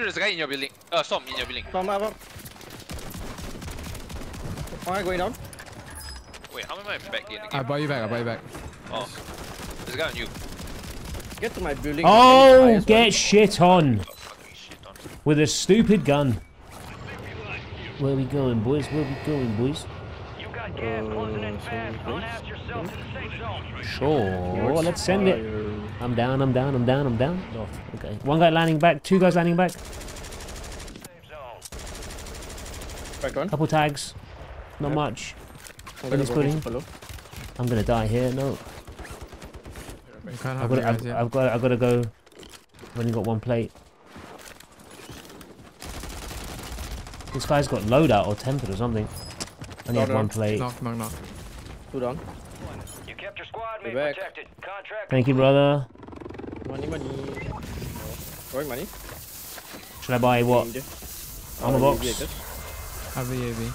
Andrew, there's a guy in your building. Uh, Storm in your building. Come up, up. Alright, going down. Wait, how am I back in the I game? buy you back. I buy you back. Oh, there's a guy on you. Get to my building. Oh, Highest one. get shit on Oh, shit on. with a stupid gun. Where we going, boys? Where we going, boys? You got gas closing in fast. Unass yourself to the safe zone. Sure, oh, let's send it. I'm down, I'm down, I'm down, I'm down. Oh, okay. One guy landing back, two guys landing back. Back one. Couple tags. Not Yep. much. I'm Finish go I'm gonna die here. No, I've got, to, I've. I've got, I've got to go. I've only got one plate. This guy's got loadout or tempered or something. Only have one plate. Knock, knock, knock. Two down. You kept your squad We're mate back. protected. Contract. Thank you, brother. Money, money. Going money. Should I buy what? Change. Armor Oh, box. UAV, I guess. Have the AV.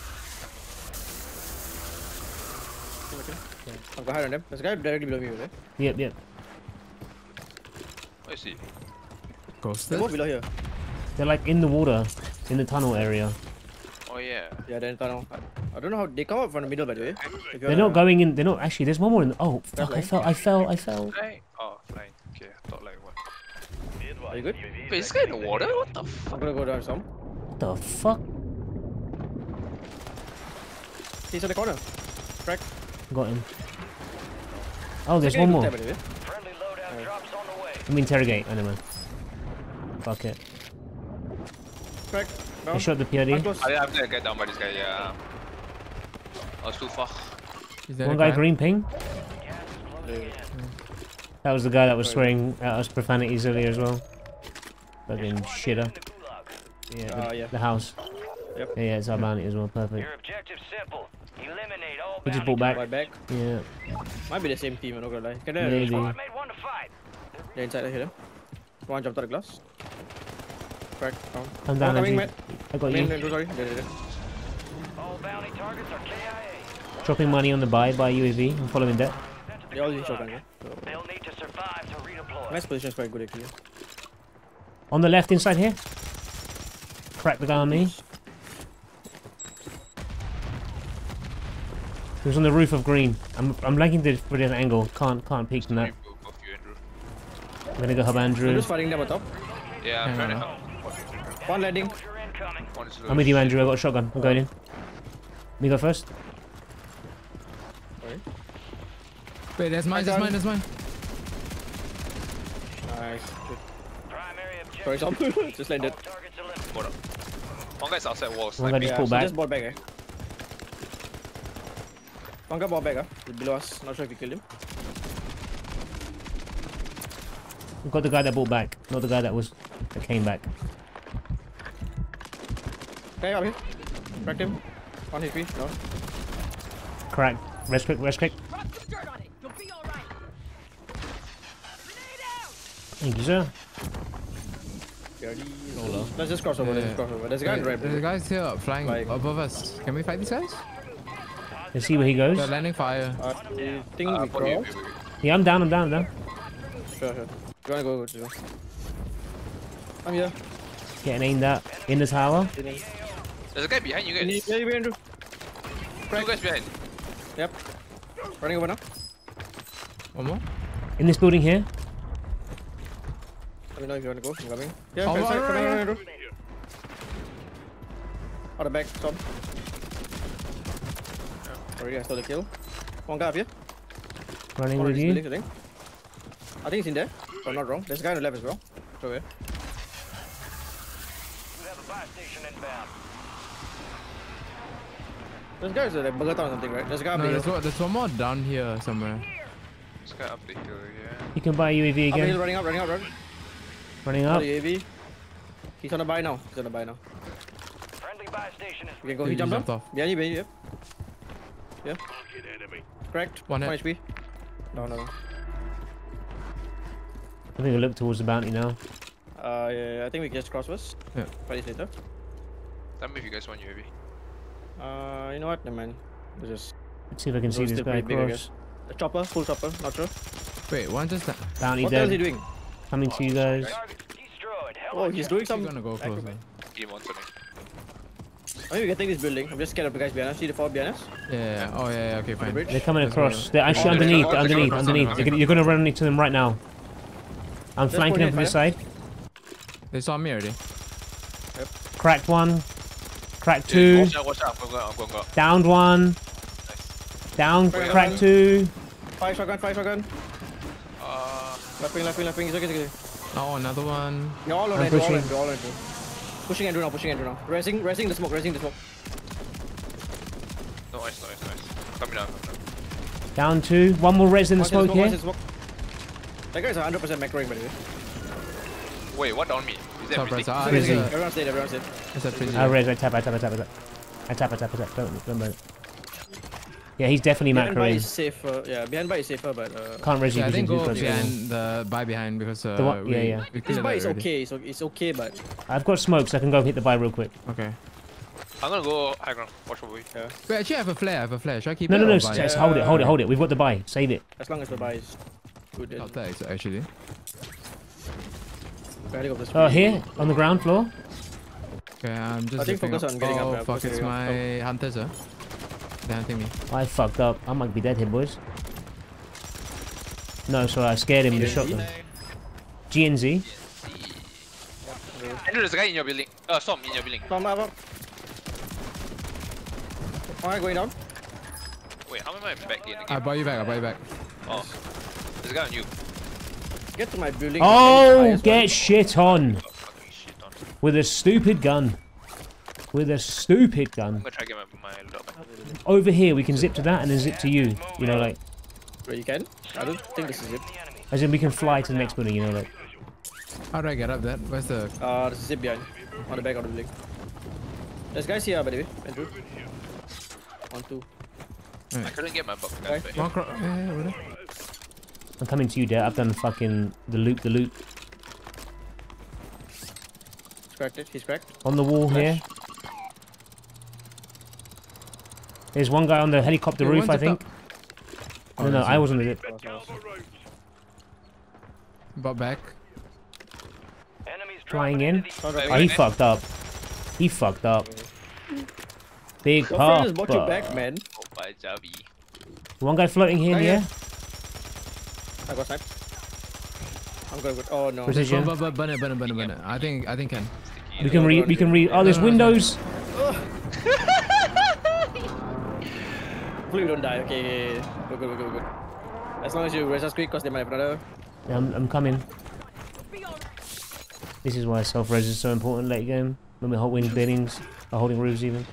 I've got high on them. There's a guy directly below me, right? Yep, yep. Where is he? They're Ghosted. below here. They're like in the water, in the tunnel area. Oh yeah. Yeah, they're in tunnel. I, I don't know how they come up from the middle, by the way. If they're not going in. They're not actually. There's one more in. The, oh fuck! I fell. I fell. I fell. Flying? Oh, flying. Okay, I thought like what? Are you good? Wait, is this guy in the water? What the fuck? I'm gonna go down some. What the fuck? He's on the corner. Crack. Got him. Oh, there's Second one more. tab, the way. Friendly loadout drops on the way. Let me interrogate. Anyway. Fuck it. Crack. I shot the I'm PRD. I, I'm gonna get down by this guy, yeah. I was too far. Is there One guy guy? green ping. Gas is closing in. That was the guy that was swearing at us profanities earlier as well. Fucking shitter. In the gulag. Yeah, Ah, the, yeah. the house. Yep. Yeah, yeah, it's our bounty as well. Perfect. Your objective simple. Eliminate all We just bounty bought back. Right back. Yeah. Might be the same team, I'm not gonna lie. Can I? Maybe. Squad one to fight. They're inside, I hit him. One jumped out the glass. Crack. Down. I'm down, Oh, coming, I got Main, you. main, sorry. There, there, there. All bounty targets are KIA. Dropping money on the buy by UAV. I'm following that. They all use shotgun, yeah. So, They'll need to survive to redeploy. nice position is quite good actually. On the left inside here. Crack the guy on me. He was on the roof of green. I'm I'm liking the for this angle. Can't can't peek from that. Both both you, Andrew. I'm gonna go hub I'm Andrew. just fighting them on top. Yeah, I'm trying to no. help. One landing. One I'm with you, Andrew. I got a shotgun. I'm going in. Me go first. Sorry. Wait, there's mine, I mine, there's mine. Nice. Good. Primary objective. Just landed. All targets eliminated. Hold up. One guy's outside walls. One guy Like, just Yeah, pulled so back. just bought back, eh? One guy bought back, ah. He's below us. Not sure if we killed him. We've got the guy that bought back, not the guy that was that came back. Okay, up here. Cracked him. One HP. No. Crack. Rest quick. Rest quick. Drop some dirt on it. You'll be all right. Grenade out. Thank you, sir. Solo. Let's just cross over. Let's just cross over. There's a guy in red. There's a guy here flying Like- above us. Can we fight these guys? Let's see where he goes. They're landing fire. Uh, I think uh, we you, cross. Yeah, I'm down. I'm down. I'm down. Sure, sure. You wanna go? Go, go. I'm here. Getting aimed at in the tower. In in. There's a guy behind you Yeah, guys. yeah, Andrew. Two guys behind. Yep. Running over now. One more. In this building here. Let me know if you wanna go. I'm coming. Yeah, Oh, come right, inside. Come right, on, right. Andrew. Out the back, Tom. Already, I stole the kill. One guy up here. Running One with you. buildings, I think. I think he's in there. If I'm not wrong. There's a guy on the left as well. It's over here. You have a buy station inbound. There's guys at like Bogota or something, right? There's a guy up No, here. there's one, there's one more down here somewhere. This guy up the hill, yeah. You can buy UAV Up the hill, again. running up, running up, running Running up. up. The UAV. He's gonna buy now. He's gonna buy now. Friendly buy station is You can go. He he jumped jumped off. Yeah, Behind you, behind you. Yep. Cracked. One hit. HP. No, no, no. I think we look towards the bounty now. Uh, yeah, yeah, I think we can just cross first. Yeah. Fight this later. Tell me if you guys want UAV. Uh, you know what? Never mind. We'll just. Let's see if I can see this guy pretty across. A chopper, full chopper, not sure. Wait, one just. Bounty What the hell is he dead. doing? Coming to you guys. Oh, he's doing some. He's gonna go closer. Game on something. I think we can take this building. I'm just scared of the guys behind us. See the four behind us? Yeah, yeah. Oh, yeah, yeah. Okay, fine. bridge? They're coming across. They're actually Oh, they're underneath. coming underneath. across, Underneath. okay. You're gonna, you're gonna run into them right now. I'm Just flanking them from this fire. side. They saw me already. Yep. Cracked one. Cracked Dude, two. Watch out, watch out. I'm going, I'm going, go. Downed one. Nice. Down. Fire Cracked one. two. Five shotgun, five shotgun. Uh, Left wing, left wing, left wing. It's okay, it's okay. Oh, another one. You're all on Andrew, all on. Andrew, all on Andrew. Pushing Andrew now, pushing Andrew now. Resing, resing the smoke, resing the smoke. no ice, no ice, no ice. Coming down, coming down. Down two. One more res in the Watch the smoke here. the smoke. That guy's 100% macroing by the way. Wait, what on me? Is that Top right mistake? side. Ah, It's Prison. okay, Everyone's dead, everyone's dead. there's a prison. I res. I tap. I tap. I tap. I tap. I tap. I tap. I tap. Don't. Don't move. Yeah, he's definitely Behind by macroing. is safer. Yeah, behind by is safer, but uh, Can't res you Yeah, I because think go too behind the buy behind because uh, The what- yeah, yeah. we this buy that is already. okay. So it's okay, but I've got smoke, so I can go hit the buy real quick. Okay. I'm gonna go high ground. Watch for me. Wait, actually, I have a flare. I have a flare. Should I keep No, it? no, no. no. s- buy s- it? hold it. Hold it. Hold it. We've got the buy. Save it. as long as the buy is good, then Oh, thanks, actually. Barely of the Oh, speed. here on the ground floor. Okay, I'm just. I think zipping focus on getting up, Oh, fuck, it's getting my hunters, huh? They're hunting me. I fucked up. I might be dead here, boys. No, sorry. I scared him with the shotgun. GNZ. Andrew, there's a guy in your building. Uh, Storm in your building. Come up, up. Alright, going down. Wait, how am I back in the I'll buy you back. I'll buy you back. Oh, there's a guy on you. Get to my building. Oh, get fires, shit on fucking shit on. with a stupid gun. With a stupid I'm gun. gonna try get my, my back. Over here, we can zip to that and then zip to you. You know, like, Wait, you can? I don't think this is it. as in we can fly to the next building. You know, like. How do I get up there? Where's the? Uh, there's a zip behind. On the back of the building. There's guys here, by the way. Andrew. One, two. I couldn't get my buck Right. guys back. Yeah, yeah, over there. I'm coming to you, Dad. I've done the fucking the loop, the loop He's cracked it. He's cracked. on the wall here. There's one guy on the helicopter Yeah, roof, I think. top. No, Oh, no, I was on the zip. Bought back. Enemies Flying in. into the Found Wait, right Oh, he wait. fucked up. He fucked up. Big Your pop. bought back, man. Oh, by Javi. One guy floating here in the Oh, yeah. Air. I got sniped. I'm going good. Oh no. Precision. Burn, burn, burn it, burn it, burn it, burn it. I think, I think can. We can read. We can read. Oh, there's No, no, no. windows. Hopefully we don't die. Okay, okay, okay. We're good, we're good, we're good. As long as you raise us quick, because they might have another. Yeah, I'm, I'm coming. This is why self-res is so important late game. When we're holding buildings, or holding roofs even.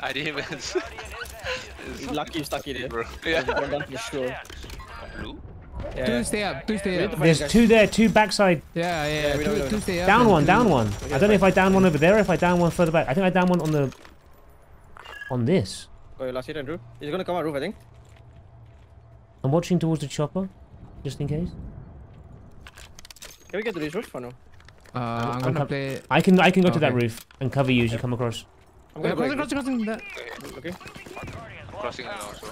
I didn't even. It's Lucky you stuck it in. bro. Yeah. Yeah. Down for sure. Blue? Two stay up. Two stay up. need to find There's two there, two backside. Yeah, yeah, Yeah, yeah. we know, we Two, know. two stay up. Down one, two- down one. I don't know if I down one over there, or if I down one further back. I think I down one on the. On this. Oh, your last hit, Andrew. He's gonna come out roof, I think. I'm watching towards the chopper, just in case. Can we get to this roof or no? Uh, I'm I'm gonna play. I can I can go to that roof and cover you as you come across. I'm Yeah, gonna crossing, go. crossing, crossing. That. Okay. Crossing now, so.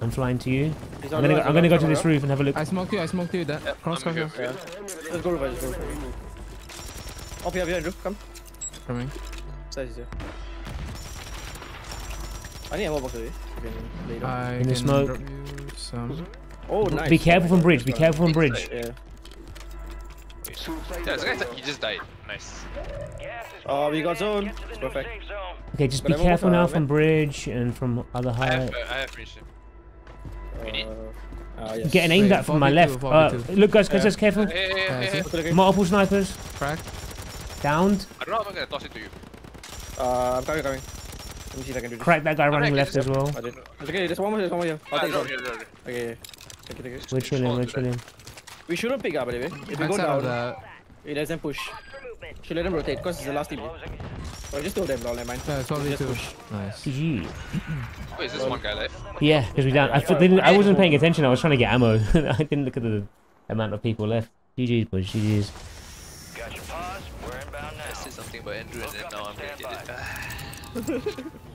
I'm flying to you. I'm gonna go, I'm gonna go to this roof. roof and have a look. I smoked you. I smoked you. That. Yep, cross, I'm cross, cross. Yeah. Let's go roof, let's go roof. Up here, up here, Andrew. Come. Coming. Size is here. I need a box away. Okay, later. I In the smoke. some. oh, nice. Be careful from bridge. Be careful from bridge. Yeah. Yeah, this guy's he just died. Nice. Gas is Oh, we got zone. Get to the It's perfect. zone. Okay, just But be careful now from bridge and from other I have, uh, I have finished him. You need- Uh, yes. Getting aimed Wait, at from my 4v2, left. Uh, look, guys, guys, Yeah. guys, careful. Hey, hey, hey, Yeah, I hey, see. hey. Okay, okay. Multiple snipers. Crack. Downed. I don't know how I'm gonna toss it to you. Uh, I'm coming, coming. Let me see if I can do this. Crack that guy running left as well. I did. It's okay, there's one more here, there's one more here. I'll Ah, take no, it. here, here, here. Okay, yeah. Take it, take it. We're chilling, we're chilling. We shouldn't pick up, by the way. If we go down, the. doesn't them push. Should let them rotate, because it's the last team. Closing. Oh, just told them, lol, never mind. Yeah, it's only Just two. push. Nice. GG. Wait, is this one guy left? Yeah, because we down. I, f- didn't, I wasn't paying attention. I was trying to get ammo. I didn't look at the amount of people left. GG's, boys. GG's. Got your pause. We're inbound now. I said something about Andrew and then now I'm gonna get it.